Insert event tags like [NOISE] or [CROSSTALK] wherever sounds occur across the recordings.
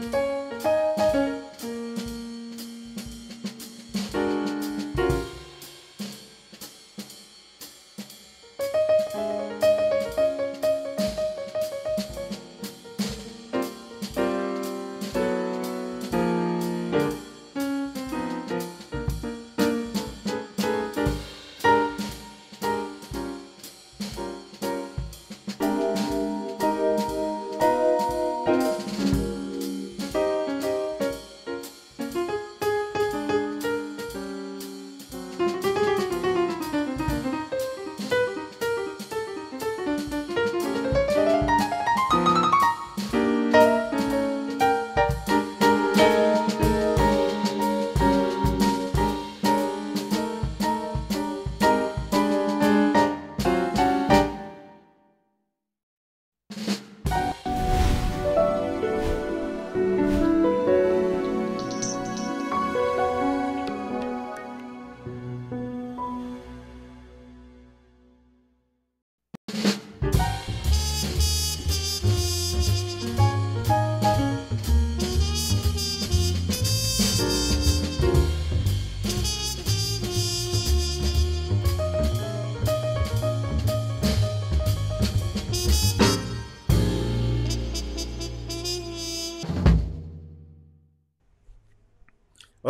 Música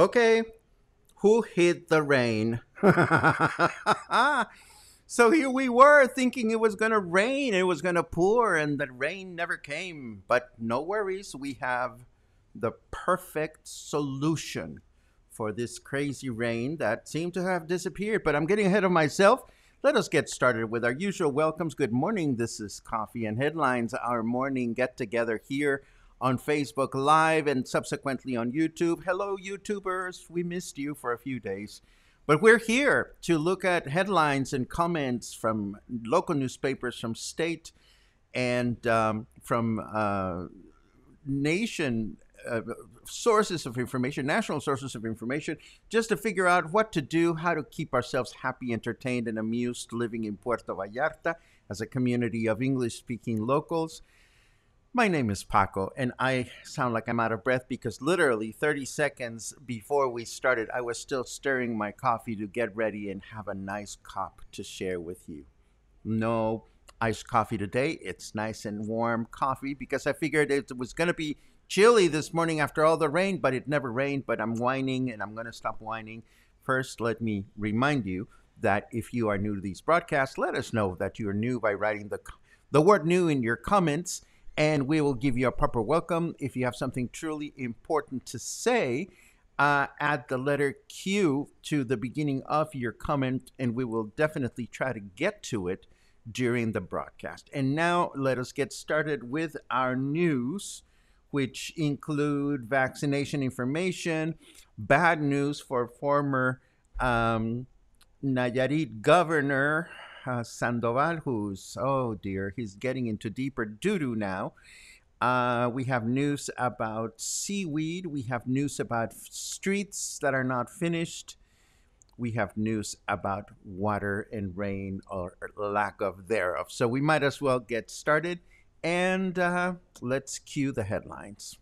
Okay, who hid the rain? [LAUGHS] so here we were thinking it was going to rain, it was going to pour, and the rain never came. But no worries, we have the perfect solution for this crazy rain that seemed to have disappeared. But I'm getting ahead of myself. Let us get started with our usual welcomes. Good morning. This is Coffee and Headlines, our morning get together here on Facebook Live and subsequently on YouTube. Hello, YouTubers. We missed you for a few days. But we're here to look at headlines and comments from local newspapers, from state and um, from uh, nation uh, sources of information, national sources of information, just to figure out what to do, how to keep ourselves happy, entertained, and amused living in Puerto Vallarta as a community of English speaking locals. My name is Paco, and I sound like I'm out of breath because literally 30 seconds before we started, I was still stirring my coffee to get ready and have a nice cup to share with you. No iced coffee today. It's nice and warm coffee because I figured it was going to be chilly this morning after all the rain, but it never rained. But I'm whining and I'm going to stop whining. First, let me remind you that if you are new to these broadcasts, let us know that you are new by writing the, the word new in your comments and we will give you a proper welcome. If you have something truly important to say, uh, add the letter Q to the beginning of your comment, and we will definitely try to get to it during the broadcast. And now let us get started with our news, which include vaccination information, bad news for former um, Nayarit governor uh, Sandoval, who's, oh dear, he's getting into deeper doo doo now. Uh, we have news about seaweed. We have news about streets that are not finished. We have news about water and rain or lack of thereof. So we might as well get started and uh, let's cue the headlines.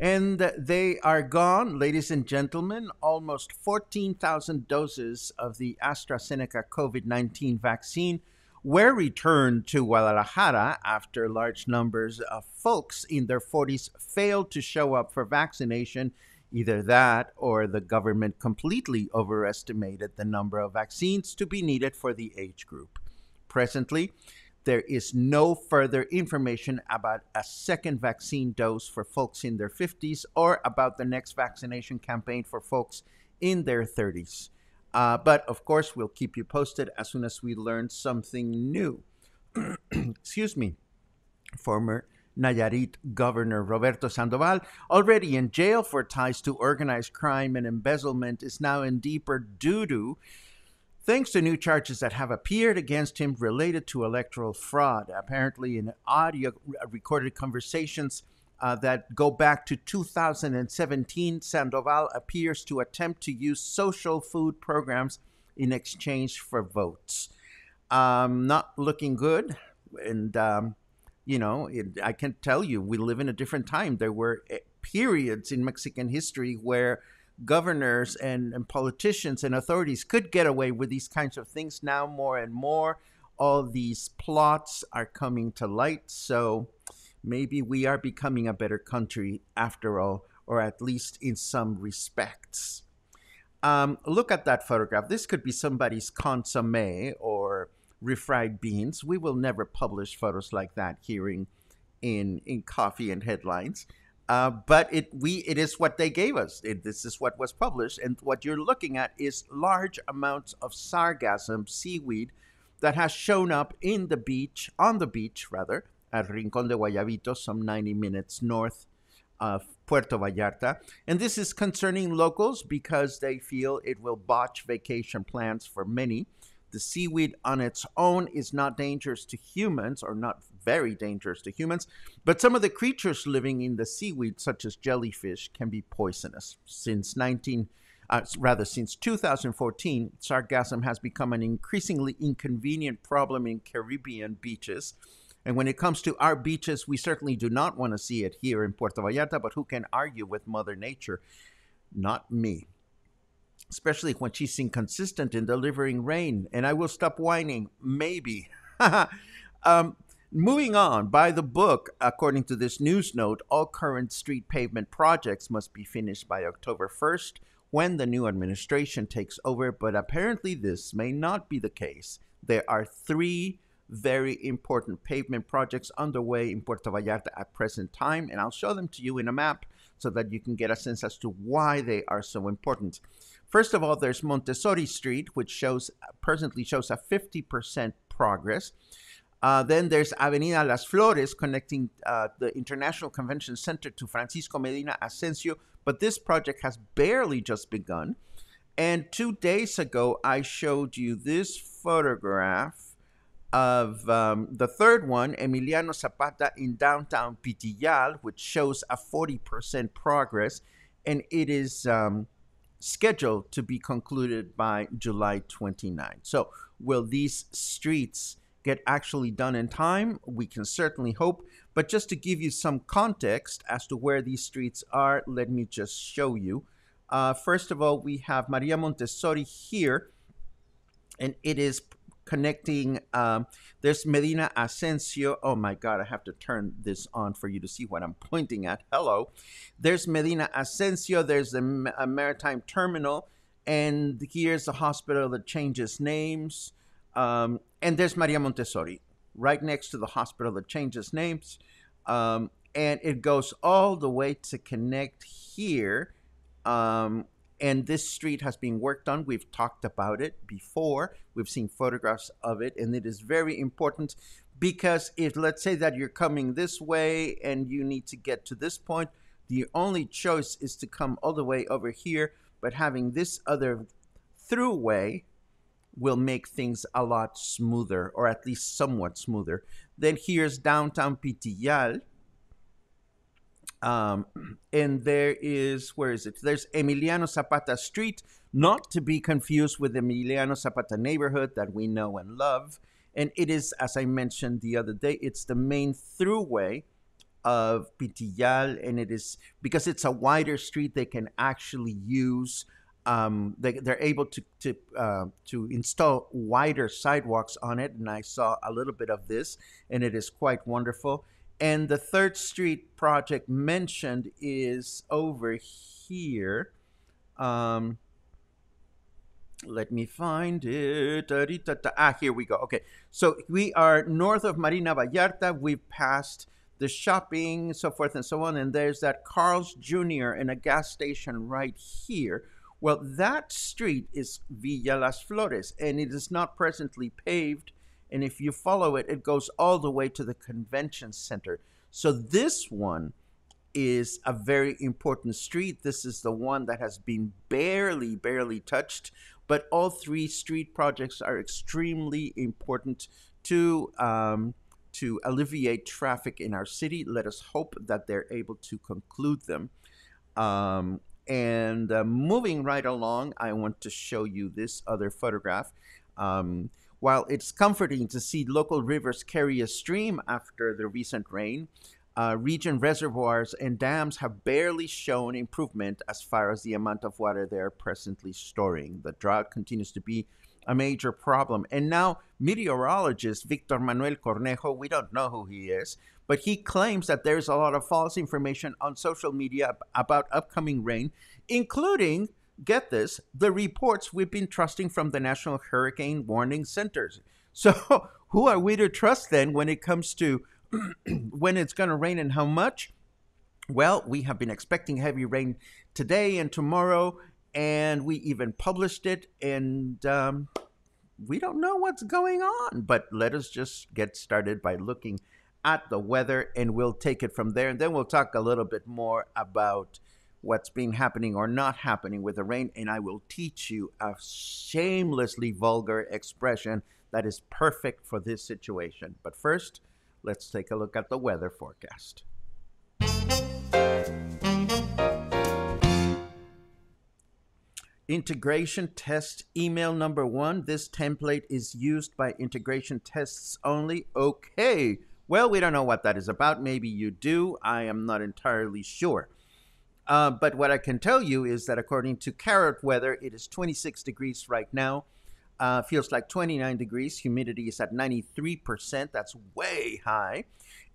And they are gone, ladies and gentlemen. Almost 14,000 doses of the AstraZeneca COVID 19 vaccine were returned to Guadalajara after large numbers of folks in their 40s failed to show up for vaccination. Either that or the government completely overestimated the number of vaccines to be needed for the age group. Presently, there is no further information about a second vaccine dose for folks in their 50s or about the next vaccination campaign for folks in their 30s. Uh, but of course, we'll keep you posted as soon as we learn something new. [CLEARS THROAT] Excuse me. Former Nayarit Governor Roberto Sandoval, already in jail for ties to organized crime and embezzlement, is now in deeper doo doo thanks to new charges that have appeared against him related to electoral fraud. Apparently, in audio recorded conversations uh, that go back to 2017, Sandoval appears to attempt to use social food programs in exchange for votes. Um, not looking good. and um, you know, it, I can tell you, we live in a different time. There were eh, periods in Mexican history where governors and, and politicians and authorities could get away with these kinds of things. Now, more and more, all these plots are coming to light. So maybe we are becoming a better country after all, or at least in some respects. Um, look at that photograph. This could be somebody's consomme or refried beans. We will never publish photos like that here in in, in coffee and headlines. Uh, but it we it is what they gave us. It, this is what was published, and what you're looking at is large amounts of sargassum seaweed that has shown up in the beach on the beach rather at Rincon de Guayabito, some 90 minutes north of Puerto Vallarta. And this is concerning locals because they feel it will botch vacation plans for many. The seaweed on its own is not dangerous to humans, or not very dangerous to humans, but some of the creatures living in the seaweed, such as jellyfish, can be poisonous. Since 19, uh, rather since 2014, sargassum has become an increasingly inconvenient problem in Caribbean beaches. And when it comes to our beaches, we certainly do not want to see it here in Puerto Vallarta, but who can argue with Mother Nature? Not me especially when she's inconsistent in delivering rain. And I will stop whining, maybe. [LAUGHS] um, moving on, by the book, according to this news note, all current street pavement projects must be finished by October 1st when the new administration takes over. But apparently, this may not be the case. There are three very important pavement projects underway in Puerto Vallarta at present time, and I'll show them to you in a map so that you can get a sense as to why they are so important. First of all, there's Montessori Street, which shows presently shows a 50% progress. Uh, then there's Avenida Las Flores, connecting uh, the International Convention Center to Francisco Medina Ascencio, but this project has barely just begun. And two days ago, I showed you this photograph of um, the third one, Emiliano Zapata in downtown Pitillal, which shows a 40% progress. And it is um, scheduled to be concluded by July 29. So, will these streets get actually done in time? We can certainly hope. But just to give you some context as to where these streets are, let me just show you. Uh, first of all, we have Maria Montessori here, and it is connecting. Um, there's Medina Ascencio. Oh my God, I have to turn this on for you to see what I'm pointing at. Hello. There's Medina Ascencio. There's the maritime terminal. And here's the hospital that changes names. Um, and there's Maria Montessori right next to the hospital that changes names. Um, and it goes all the way to connect here um, and this street has been worked on. We've talked about it before. We've seen photographs of it, and it is very important because if let's say that you're coming this way and you need to get to this point, the only choice is to come all the way over here. But having this other throughway will make things a lot smoother, or at least somewhat smoother. Then here's downtown Pitillal um, and there is, where is it? There's Emiliano Zapata Street, not to be confused with the Emiliano Zapata neighborhood that we know and love. And it is, as I mentioned the other day, it's the main throughway of Pitillal, and it is because it's a wider street. They can actually use. Um, they, they're able to to uh, to install wider sidewalks on it, and I saw a little bit of this, and it is quite wonderful. And the Third Street project mentioned is over here. Um, let me find it. Ah, here we go. Okay. So we are north of Marina Vallarta. We've passed the shopping, so forth and so on. And there's that Carl's Jr. and a gas station right here. Well, that street is Villa Las Flores, and it is not presently paved and if you follow it, it goes all the way to the convention center. So this one is a very important street. This is the one that has been barely, barely touched. But all three street projects are extremely important to um, to alleviate traffic in our city. Let us hope that they're able to conclude them. Um, and uh, moving right along, I want to show you this other photograph. Um, While it's comforting to see local rivers carry a stream after the recent rain, uh, region reservoirs and dams have barely shown improvement as far as the amount of water they're presently storing. The drought continues to be a major problem. And now, meteorologist Victor Manuel Cornejo, we don't know who he is, but he claims that there's a lot of false information on social media about upcoming rain, including, get this, the reports we've been trusting from the National Hurricane Warning Centers. [LAUGHS] So, who are we to trust then when it comes to [CLEARS THROAT] when it's going to rain and how much? Well, we have been expecting heavy rain today and tomorrow, and we even published it, and um, we don't know what's going on. But let us just get started by looking at the weather, and we'll take it from there. And then we'll talk a little bit more about what's been happening or not happening with the rain, and I will teach you a shamelessly vulgar expression that is perfect for this situation. But first, let's take a look at the weather forecast. Integration test email number one. This template is used by integration tests only. Okay. Well, we don't know what that is about. Maybe you do. I am not entirely sure. Uh, but what I can tell you is that according to Carrot Weather, it is 26 degrees right now. Uh, feels like 29 degrees. Humidity is at 93%. That's way high.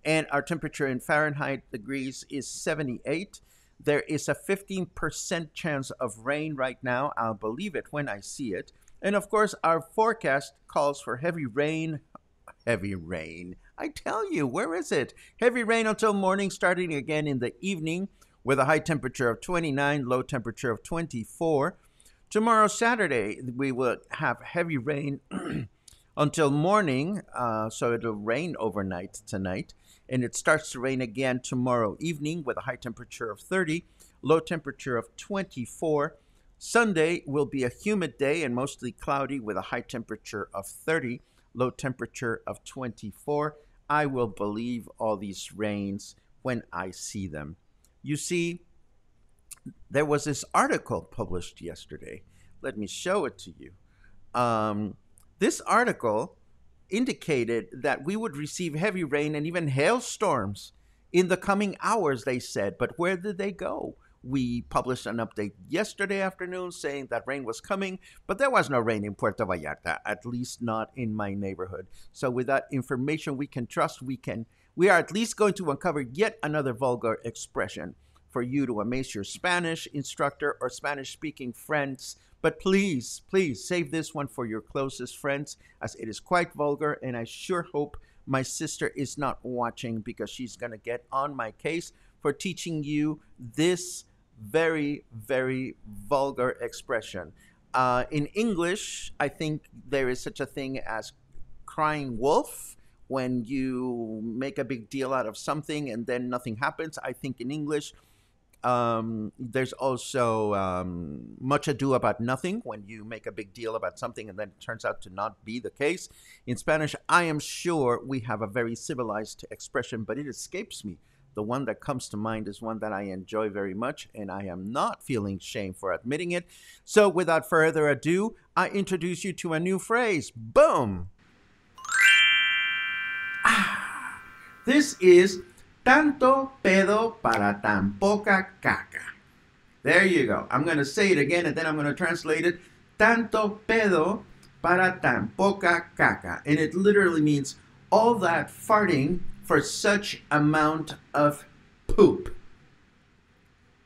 And our temperature in Fahrenheit degrees is 78. There is a 15% chance of rain right now. I'll believe it when I see it. And of course, our forecast calls for heavy rain. Heavy rain. I tell you, where is it? Heavy rain until morning, starting again in the evening with a high temperature of 29, low temperature of 24. Tomorrow, Saturday, we will have heavy rain [CLEARS THROAT] until morning, uh, so it'll rain overnight tonight. And it starts to rain again tomorrow evening with a high temperature of 30, low temperature of 24. Sunday will be a humid day and mostly cloudy with a high temperature of 30, low temperature of 24. I will believe all these rains when I see them. You see, there was this article published yesterday. Let me show it to you. Um, this article indicated that we would receive heavy rain and even hailstorms in the coming hours, they said. But where did they go? We published an update yesterday afternoon saying that rain was coming, but there was no rain in Puerto Vallarta, at least not in my neighborhood. So with that information we can trust, we can we are at least going to uncover yet another vulgar expression for you to amaze your Spanish instructor or Spanish speaking friends. But please, please save this one for your closest friends as it is quite vulgar. And I sure hope my sister is not watching because she's going to get on my case for teaching you this very, very vulgar expression. Uh, in English, I think there is such a thing as crying wolf when you make a big deal out of something and then nothing happens. I think in English, um, there's also um, much ado about nothing when you make a big deal about something and then it turns out to not be the case. In Spanish, I am sure we have a very civilized expression, but it escapes me. The one that comes to mind is one that I enjoy very much, and I am not feeling shame for admitting it. So, without further ado, I introduce you to a new phrase. Boom! Ah, this is tanto pedo para tan poca caca. There you go. I'm going to say it again and then I'm going to translate it. Tanto pedo para tan poca caca. And it literally means all that farting for such amount of poop.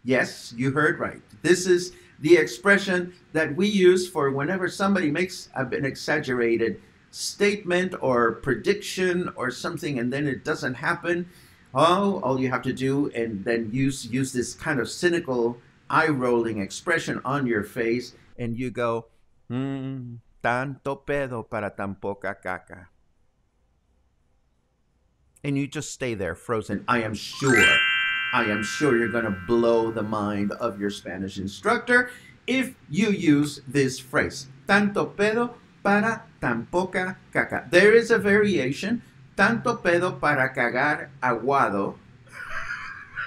Yes, you heard right. This is the expression that we use for whenever somebody makes an exaggerated statement or prediction or something and then it doesn't happen oh, all you have to do and then use use this kind of cynical eye rolling expression on your face and you go mm, tanto pedo para tan poca caca. And you just stay there frozen. I am sure i am sure you're going to blow the mind of your spanish instructor if you use this phrase tanto pedo para tan poca caca there is a variation tanto pedo para cagar aguado,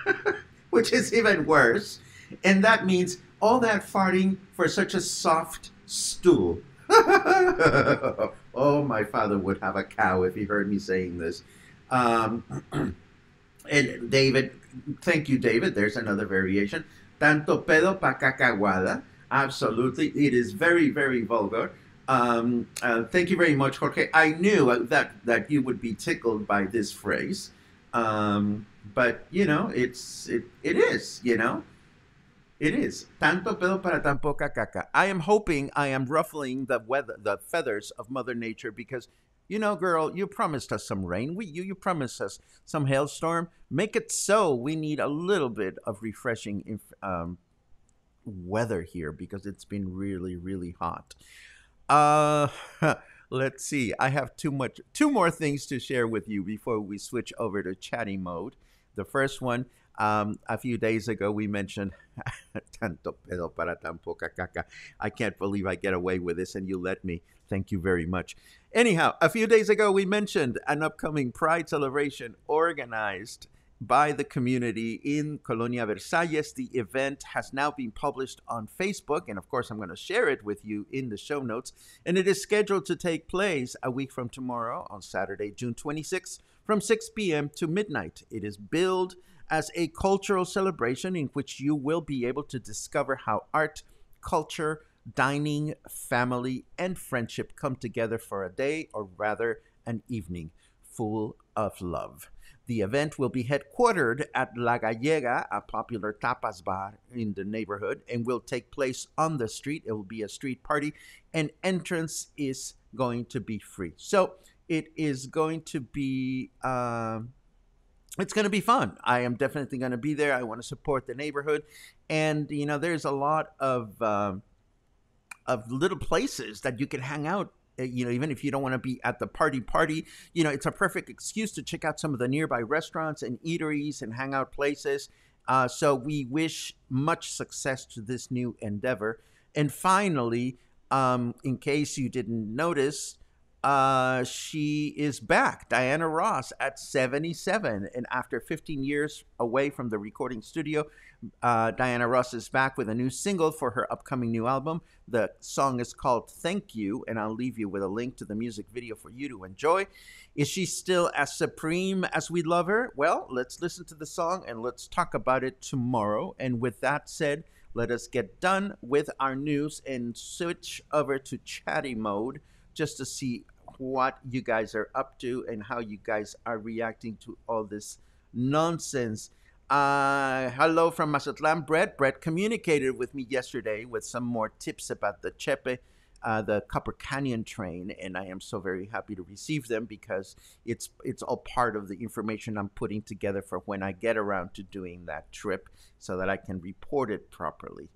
[LAUGHS] which is even worse. And that means all that farting for such a soft stool. [LAUGHS] oh, my father would have a cow if he heard me saying this. Um, [CLEARS THROAT] and David, thank you, David. There's another variation. Tanto pedo pa cacahuada. Absolutely. It is very, very vulgar. Um, uh, thank you very much, Jorge. I knew that, that you would be tickled by this phrase. Um, but, you know, it's it, it is, you know. It is. Tanto pedo para tan poca caca. I am hoping I am ruffling the weather, the feathers of Mother Nature because, you know, girl, you promised us some rain. We, you, you promised us some hailstorm. Make it so. We need a little bit of refreshing um, weather here because it's been really, really hot. Uh, [LAUGHS] let's see. I have too much, two more things to share with you before we switch over to chatty mode. The first one, um, a few days ago, we mentioned [LAUGHS] tanto pedo para tan poca caca. I can't believe I get away with this, and you let me. Thank you very much. Anyhow, a few days ago, we mentioned an upcoming Pride celebration organized by the community in Colonia Versalles. The event has now been published on Facebook, and of course, I'm going to share it with you in the show notes. And it is scheduled to take place a week from tomorrow on Saturday, June 26th, from 6 p.m. to midnight. It is billed as a cultural celebration in which you will be able to discover how art, culture, dining, family, and friendship come together for a day, or rather, an evening full of love. The event will be headquartered at La Gallega, a popular tapas bar in the neighborhood, and will take place on the street. It will be a street party, and entrance is going to be free. So it is going to be. Uh, it's going to be fun. I am definitely going to be there. I want to support the neighborhood, and you know, there's a lot of um, of little places that you can hang out. Uh, you know, even if you don't want to be at the party party, you know, it's a perfect excuse to check out some of the nearby restaurants and eateries and hangout places. Uh, so we wish much success to this new endeavor. And finally, um, in case you didn't notice, uh, she is back, Diana Ross, at 77. And after 15 years away from the recording studio, uh, Diana Ross is back with a new single for her upcoming new album. The song is called Thank You, and I'll leave you with a link to the music video for you to enjoy. Is she still as supreme as we love her? Well, let's listen to the song and let's talk about it tomorrow. And with that said, let us get done with our news and switch over to chatty mode just to see what you guys are up to and how you guys are reacting to all this nonsense. Uh, hello from Mazatlan, Brett. Brett communicated with me yesterday with some more tips about the Chepe, uh, the Copper Canyon train, and I am so very happy to receive them because it's it's all part of the information I'm putting together for when I get around to doing that trip, so that I can report it properly.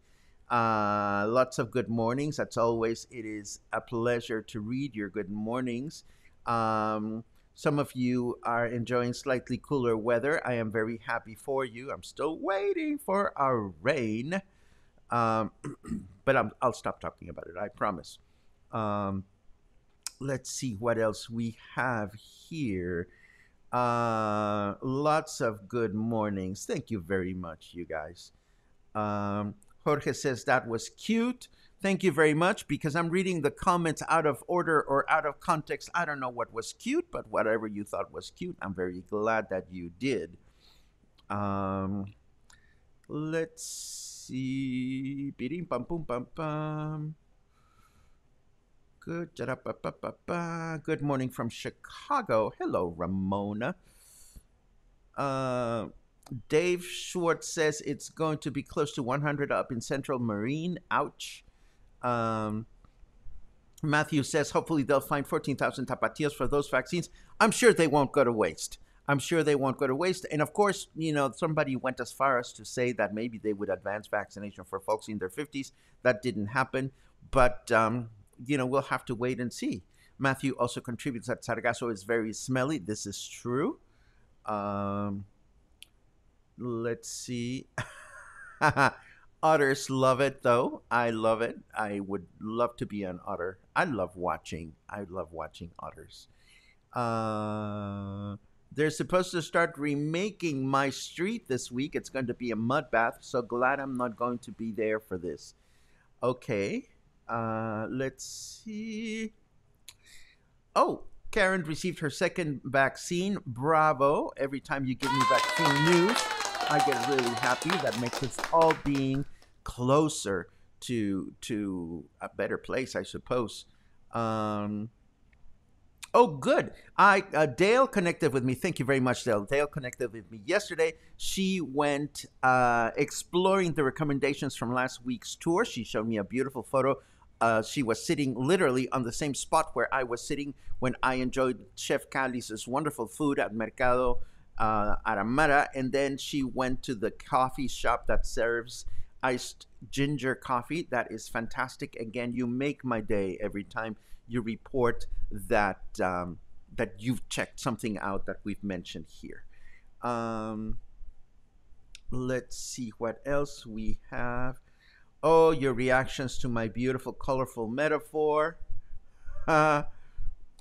Uh, lots of good mornings. As always, it is a pleasure to read your good mornings. Um, some of you are enjoying slightly cooler weather. I am very happy for you. I'm still waiting for our rain. Um, [CLEARS THROAT] but i will stop talking about it, I promise. Um, let's see what else we have here. Uh, lots of good mornings. Thank you very much, you guys. Um, Jorge says that was cute. Thank you very much because I'm reading the comments out of order or out of context. I don't know what was cute, but whatever you thought was cute, I'm very glad that you did. Um, let's see. Pum pum pum pum. Good. Good morning from Chicago. Hello, Ramona. Uh, Dave Schwartz says it's going to be close to 100 up in Central Maine. Ouch. Um, Matthew says hopefully they'll find 14,000 tapatíos for those vaccines. I'm sure they won't go to waste. I'm sure they won't go to waste. And of course, you know, somebody went as far as to say that maybe they would advance vaccination for folks in their 50s. That didn't happen. But, um, you know, we'll have to wait and see. Matthew also contributes that Sargasso is very smelly. This is true. Um, let's see. [LAUGHS] Otters love it though. I love it. I would love to be an otter. I love watching. I love watching otters. Uh, they're supposed to start remaking my street this week. It's going to be a mud bath. So glad I'm not going to be there for this. Okay. Uh, let's see. Oh, Karen received her second vaccine. Bravo. Every time you give me vaccine news, I get really happy. That makes us all being closer to to a better place, I suppose. Um, oh, good. I uh, Dale connected with me. Thank you very much, Dale. Dale connected with me yesterday. She went uh, exploring the recommendations from last week's tour. She showed me a beautiful photo. Uh, she was sitting literally on the same spot where I was sitting when I enjoyed Chef Caliz's wonderful food at Mercado uh, Aramara. And then she went to the coffee shop that serves iced ginger coffee. That is fantastic. Again, you make my day every time you report that um, that you've checked something out that we've mentioned here. Um, let's see what else we have. Oh, your reactions to my beautiful, colorful metaphor. [LAUGHS] Uh,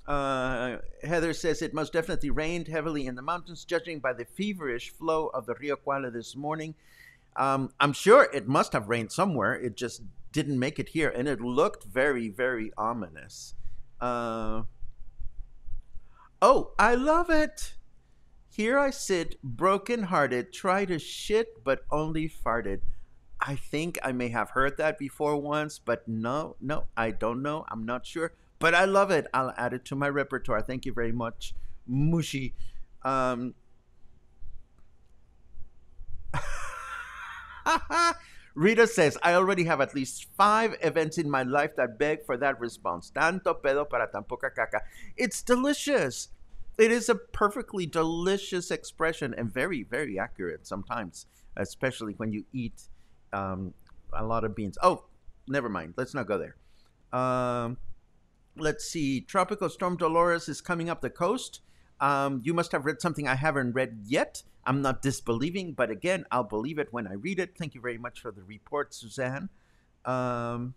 uh, Heather says it most definitely rained heavily in the mountains, judging by the feverish flow of the Rio Cuale this morning. Um, I'm sure it must have rained somewhere. It just didn't make it here, and it looked very, very ominous. Uh, oh, I love it. Here I sit, broken-hearted, try to shit, but only farted. I think I may have heard that before once, but no, no, I don't know. I'm not sure, but I love it. I'll add it to my repertoire. Thank you very much, Mushi. Um, [LAUGHS] Rita says, I already have at least five events in my life that beg for that response. Tanto pedo para tan poca caca. It's delicious. It is a perfectly delicious expression and very, very accurate sometimes, especially when you eat um, a lot of beans. Oh, never mind. Let's not go there. Um, let's see. Tropical Storm Dolores is coming up the coast. Um, you must have read something I haven't read yet. I'm not disbelieving, but again, I'll believe it when I read it. Thank you very much for the report, Suzanne. Um,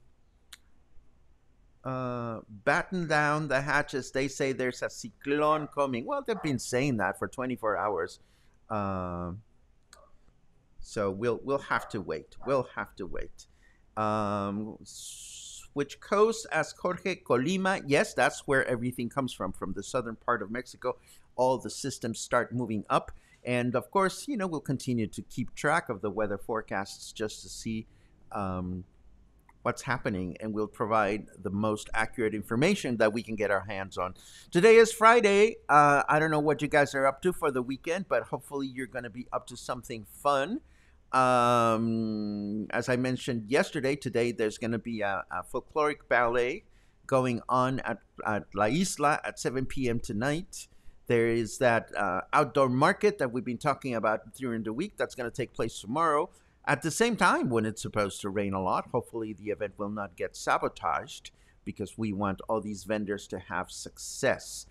uh, batten down the hatches. They say there's a cyclone coming. Well, they've been saying that for 24 hours. Uh, so we'll we'll have to wait. We'll have to wait. Um, which coast? as Jorge Colima. Yes, that's where everything comes from, from the southern part of Mexico. All the systems start moving up. And of course, you know, we'll continue to keep track of the weather forecasts just to see um, what's happening, and we'll provide the most accurate information that we can get our hands on. Today is Friday. Uh, I don't know what you guys are up to for the weekend, but hopefully you're going to be up to something fun. Um, as I mentioned yesterday, today there's going to be a, a, folkloric ballet going on at, at La Isla at 7 p.m. tonight. There is that uh, outdoor market that we've been talking about during the week that's going to take place tomorrow at the same time when it's supposed to rain a lot. Hopefully, the event will not get sabotaged because we want all these vendors to have success.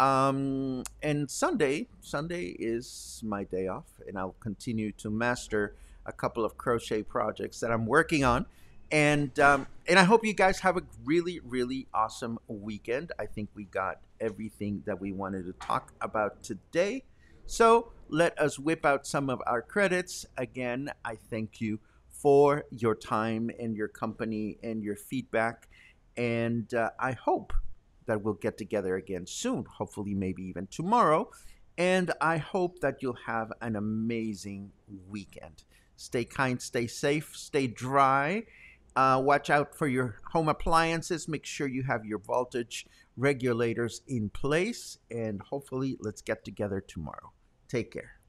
Um, and Sunday, Sunday is my day off, and I'll continue to master a couple of crochet projects that I'm working on and um, and I hope you guys have a really really awesome weekend. I think we got everything that we wanted to talk about today. So let us whip out some of our credits. Again, I thank you for your time and your company and your feedback, and uh, I hope that we'll get together again soon. Hopefully, maybe even tomorrow. And I hope that you'll have an amazing weekend. Stay kind, stay safe, stay dry uh, watch out for your home appliances. Make sure you have your voltage regulators in place. And hopefully, let's get together tomorrow. Take care.